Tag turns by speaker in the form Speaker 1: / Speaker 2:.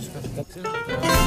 Speaker 1: Namaskar.